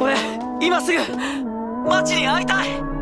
俺今すぐ町に会いたい。